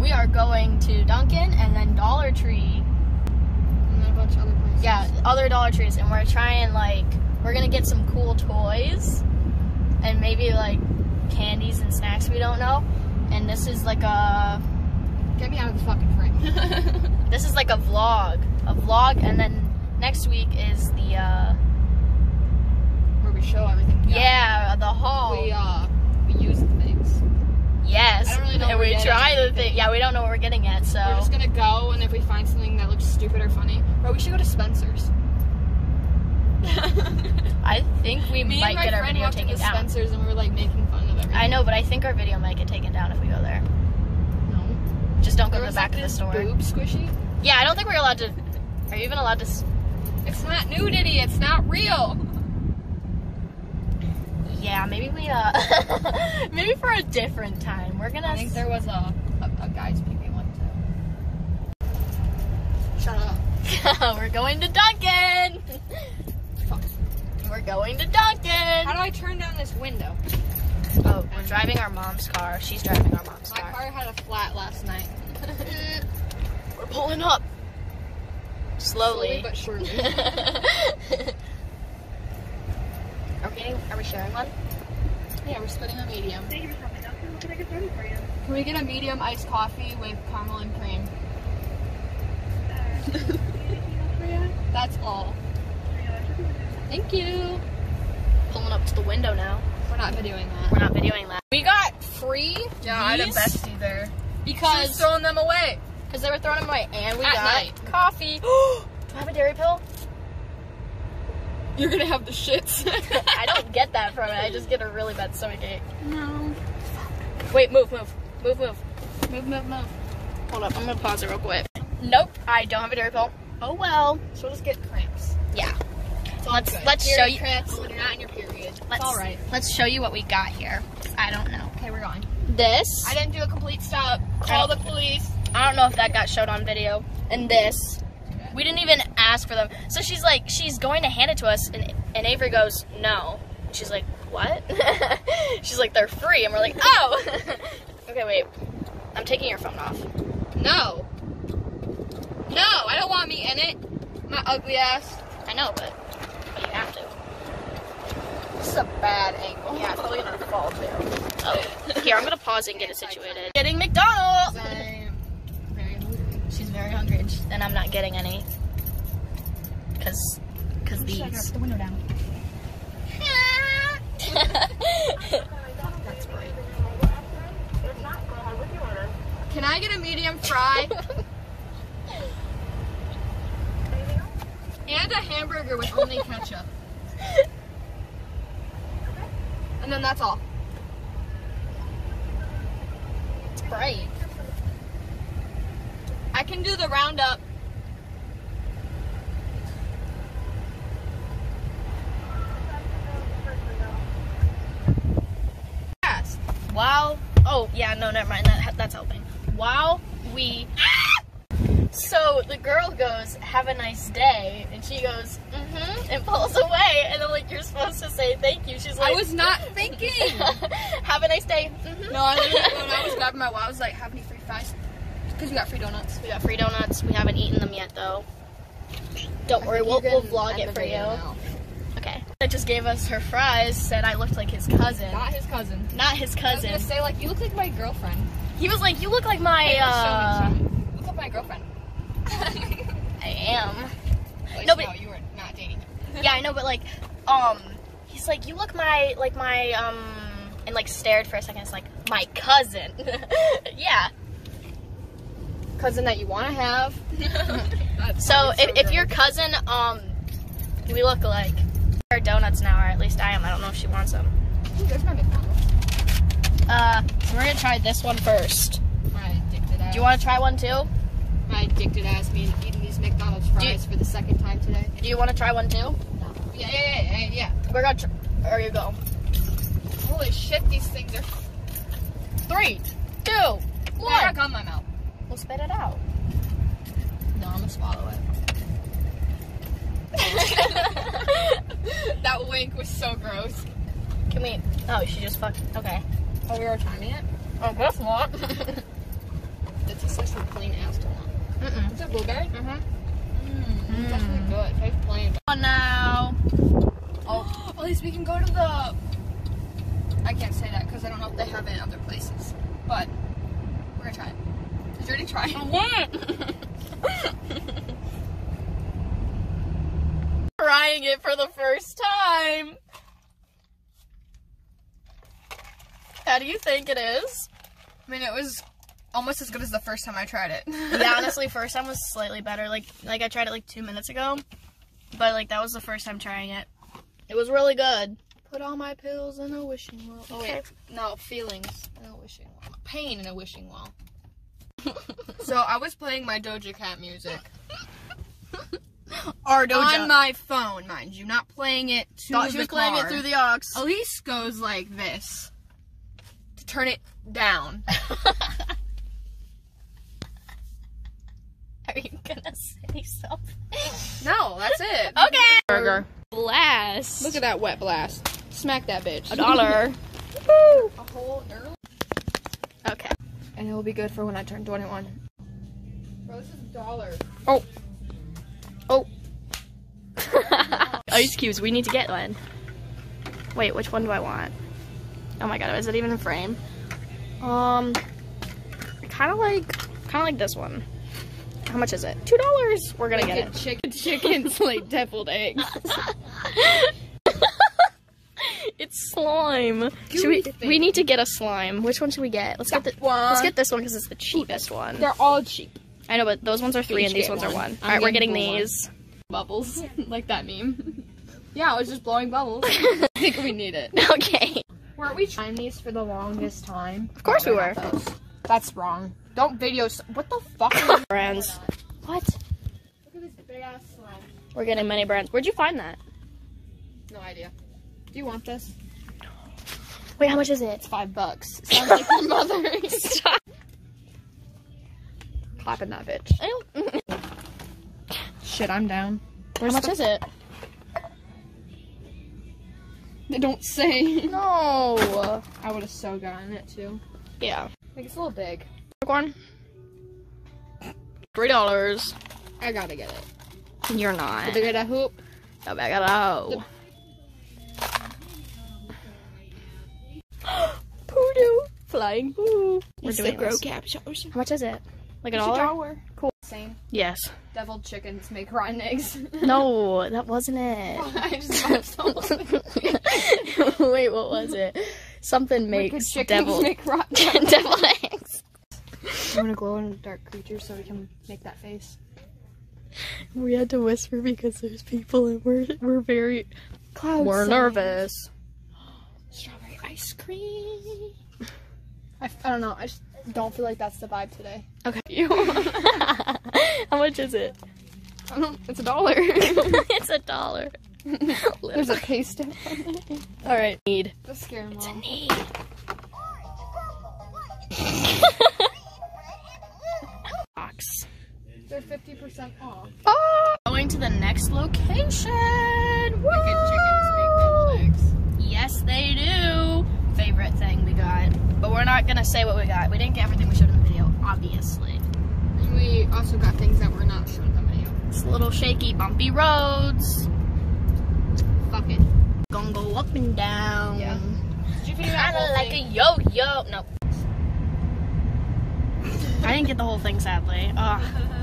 We are going to Dunkin' and then Dollar Tree. And then a bunch of other places. Yeah, other Dollar Trees, and we're trying like we're gonna get some cool toys and maybe like candies and snacks we don't know. And this is like a Get me out of the fucking frame. this is like a vlog, a vlog, and then next week is the uh Where we show everything. we got. yeah the haul. We uh we use the things. yes, I don't really know and what we try the thing. Yeah, we don't know what we're getting yet, so We're just gonna go, and if we find something that looks stupid or funny, bro, we should go to Spencer's. I think we Me might get our video taken down. Spencer's, and we were like making fun of everything. I know, but I think our video might get taken down if we go there. No. Just don't go to the back like of the store. Boob squishy. Yeah, I don't think we're allowed to. Are you even allowed to? It's not nudity. It's not real. Yeah, maybe we uh, maybe for a different time. We're gonna. I think there was a a, a guy's pee one too. Shut up. we're going to Dunkin'. Fuck. We're going to Dunkin'. How do I turn down this window? Oh, we're driving our mom's car. She's driving our mom's My car. car had a flat last night. we're pulling up. Slowly. but surely. Are we getting, Are we sharing one? yeah, we're splitting a medium. Thank you for coming up. What can I get for you? Can we get a medium iced coffee with caramel and cream? Uh, anything else for you? That's all. Three dollars. Should be with you. Thank you. Pulling up to the window now. We're not videoing that. We're not videoing that. We got free Yeah, I had a these bestie there. She was because throwing them away. Because they were throwing them away, and we At got night. coffee. Do I have a dairy pill? You're gonna have the shits. I don't get that from it. I just get a really bad stomach ache. No. Wait, move, move, move, move, move, move, move. Hold up, I'm gonna pause it real quick. Nope, I don't have a dairy pill. Oh well. She'll just get cramps. Yeah. Let's- good. let's show you- Cramps when you're not in your period. Let's, it's all right. Let's show you what we got here. I don't know. Okay, we're going. This. I didn't do a complete stop. Call the police. I don't know if that got showed on video. And this. We didn't even ask for them. So she's like, she's going to hand it to us, and, and Avery goes, no. She's like, what? she's like, they're free. And we're like, oh. okay, wait. I'm taking your phone off. No. No, I don't want me in it. My ugly ass. I know, but, but you have to. This is a bad angle. Yeah, it's probably gonna fall too. Oh, here I'm gonna pause and get it situated. Getting McDonald's. Very hungry. She's very hungry, and I'm not getting any. Cause, cause these. the window down. That's great. Can I get a medium fry and a hamburger with only ketchup? And then that's all. Sprite. I can do the roundup. Fast. While oh yeah no never mind that that's helping. While we so the girl goes have a nice day and she goes mm-hmm and pulls away and I'm like you're supposed to say thank you. She's like I was not thinking. have a nice day. Mm-hmm. No, I when I was grabbing my wallet, I was like, have any free fries? Because we got free donuts. We got free donuts. We haven't eaten them yet though. Don't worry, we'll, we'll vlog it for you. Okay. That just gave us her fries. Said I looked like his cousin, Not his cousin. not his cousin. I was gonna say like, you look like my girlfriend. He was like, "You look like my." Hey, uh, show me, show me. Look like my girlfriend. I am. Like, No, but- you were not dating. Yeah, I know, but like, um, he's like, "You look my like my um," and like stared for a second. It's like my cousin. yeah. Cousin that you want to have. So if, if your cousin, um, we look like. Our donuts now, or at least I am. I don't know if she wants them. Ooh, there's my McDonald's. Uh, so we're gonna try this one first. My addicted ass. Do you want to try one too? My addicted ass me eating these McDonald's Do you- fries for the second time today. Do you want to try one too? Yeah, yeah, yeah, yeah, yeah. We're gonna. Tr- there you go. Holy shit, these things are. Three, two, One. one. Got my mouth. We'll spit it out. No, I'm gonna swallow it. that wink was so gross. Can we? Oh, she just fucked. Okay. Oh, we were timing it. Oh, guess what? too plain ass to want. Mm-mm. Is it blueberry? Mhm. Mm, Definitely good. Tastes plain. On now. Oh, at least we can go to the. I can't say that because I don't know if they have it in other places. But we're gonna try it. Did you already try it? What? Trying it for the first time. How do you think it is? I mean, it was almost as good as the first time I tried it. yeah, honestly, first time was slightly better. Like, like I tried it like two minutes ago, but like that was the first time trying it. It was really good. Put all my pills in a wishing well. Oh Okay. wait, no feelings in a wishing well. Pain in a wishing well. so I was playing my Doja Cat music Our doja. on my phone, mind you, not playing it to Thought she was playing it through the aux. Elise goes like this turn it down. Are you gonna say something? No, that's it. Okay. Burger. Blast. Look at that wet blast. Smack that bitch. a dollar. A whole earl. okay. And it will be good for when I turn 21. Bro, this is a dollar. Oh. Oh. Ice cubes. We need to get one. Wait, which one do I want? Oh my god, is it even in frame? Um, kind of like, kind of like this one. How much is it? Two dollars. We're gonna get it. chicken chickens like deviled eggs. it's slime. Should we? We need to get a slime. Which one should we get? Let's get the. one. Let's get this one because it's the cheapest one. They're all cheap. I know, but those ones are three and these ones are one. one. I'm All right, we're getting one. these. Bubbles. like that meme. yeah, I was just blowing bubbles. I think we need it. Okay. Weren't we trying these for the longest time? Of course we were. That's wrong. Don't video. What the fuck? are Brands. What? Look at this big ass slime. We're getting many brands. Where'd you find that? No idea. Do you want this? Wait, how much is it? It's five bucks. Sounds like your mother. Stop. Clapping that bitch. Shit, I'm down. How much is it? They don't say. No. I would have so gotten it too. Yeah. I think it's a little big. One. Three dollars. I gotta get it. And you're not. Bigger that hoop. Go back it out. Poodoo. Flying poo. We're doing this. captures. How much is it? Like a dollar? Cool. Same. Yes. Deviled chickens make rotten eggs. No, that wasn't it. I just bought. Wait, what was it? Something makes devil make rotten devil eggs. I'm gonna glow in dark creature so we can make that face. We had to whisper because there's people and we're we're very Cloud we're nervous. Strawberry ice cream. I, I don't know. I just don't feel like that's the vibe today. Okay. How much is it? It's a dollar. it's a dollar. There's a paste in All right. Need. That's scary mom. Need. Box. They're 50% off. Oh! Going to the next location. Wicked chickens make deviled eggs. Yes, they do. Favorite thing we got. But we're not gonna say what we got. We didn't get everything we showed in the video, obviously. We also got things that were not shown in the video. It's little shaky, bumpy roads. Fuck it. Gonna go up and down. Yeah. Did you figure out Kinda like a yo-yo. No. I didn't get the whole thing, sadly. Ugh.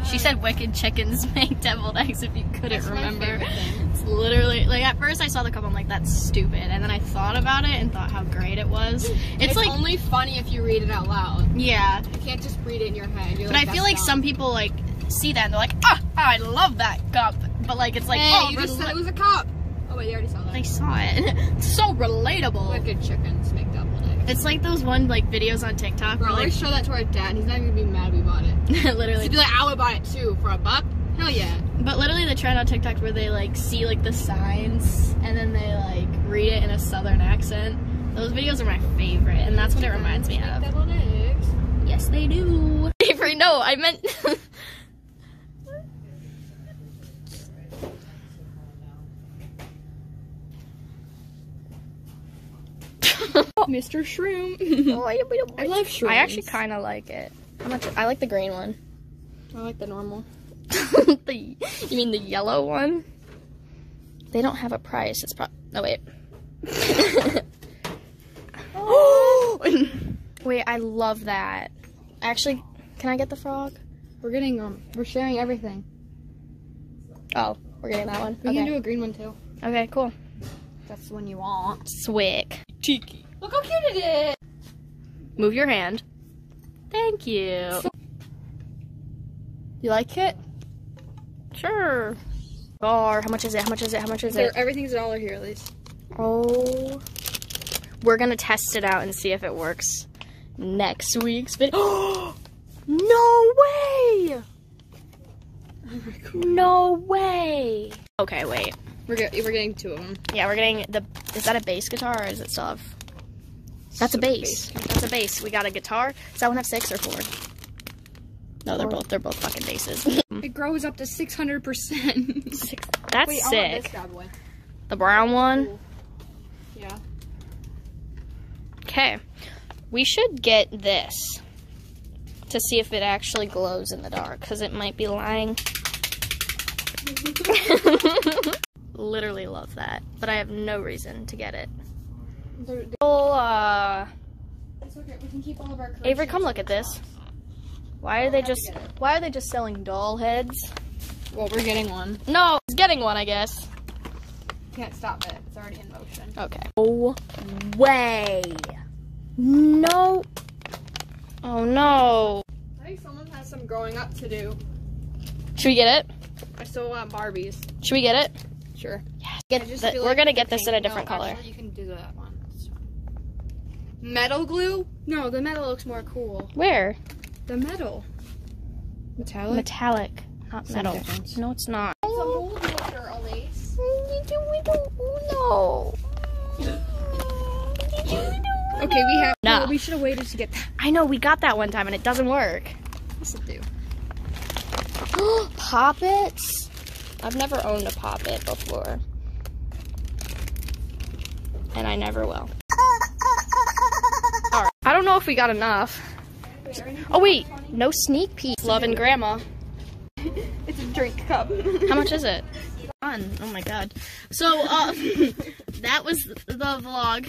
She said wicked chickens make deviled eggs if you couldn't That's remember. It's literally like at first I saw the cup, I'm like, that's stupid. And then I thought about it and thought how great it was. It's, It's, like only funny if you read it out loud. yeah. You can't just read it in your head. You're But like, I feel like dumb." some people like see that and they're like, ah, I love that cup. But like it's like, Hey, oh, you just said it was a cup. Oh wait, you already saw that. they saw it. it's so relatable. Wicked chickens make deviled eggs. It's like those one like videos on TikTok Bro, where like always show that to our dad. He's not even gonna be bought it. literally be like, I would buy it too for a buck. Hell yeah. But literally the trend on TikTok where they like see like the signs and then they like read it in a southern accent. Those videos are my favorite and that's what it reminds me of. Eggs. Yes, they do. Avery, no, I meant. Mr. Shroom. I love shrooms. I actually kind of like it. How much? I like the green one. I like the normal. the, you mean the yellow one? They don't have a price. It's pro. No wait. wait, I love that. Actually, can I get the frog? We're getting um. We're sharing everything. Oh, we're getting that one. We can do a green one too. Okay, cool. That's the one you want. Swick. Cheeky. Look how cute it is. Move your hand. Thank you. You like it? Sure. Or how much is it? How much is it? How much is There, it? everything's a dollar here at least. Oh. We're gonna test it out and see if it works next week's video. no way! No way! Okay, wait. We're get, we're getting two of them. Yeah, we're getting the. Is that a bass guitar or is it still have? That's a bass. That's a bass. We got a guitar. Does that one have six or four? No, they're both. They're both fucking basses. It grows up to six hundred percent. Six. That's Wait, I this sick. The brown one. Yeah. Okay. We should get this to see if it actually glows in the dark because it might be lying. Literally love that, but I have no reason to get it. They're- Oh, uh, It's okay. We can keep all of our. Avery, come look at this. Why are they just Why are they just selling doll heads? Well, we're getting one. No, it's getting one, I guess. Can't stop it. It's already in motion. Okay. Oh way. No. Oh no. I think someone has some growing up to do. Should we get it? I still want Barbies. Should we get it? Sure. Get the- feel we're like gonna get this in a different no, color. Actually, you can do that one. It's fine. Metal glue? No, the metal looks more cool. Where? The metal. Metallic. Metallic, not Same metal. difference. No, it's not. It's a mold motor, Elise. No. Okay, we have. No. No, we should have waited to get that. I know we got that one time and it doesn't work. What's it do. Poppets? I've never owned a poppet before. And I never will. I don't know if we got enough. Oh wait, no sneak peek. Love and grandma. It's a drink cup. How much is it? Fun. Oh my god. So uh that was the vlog.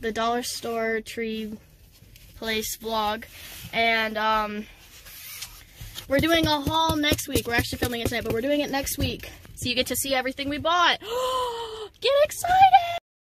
The dollar store tree place vlog. And um we're doing a haul next week. We're actually filming it tonight, but we're doing it next week. So you get to see everything we bought. Get excited!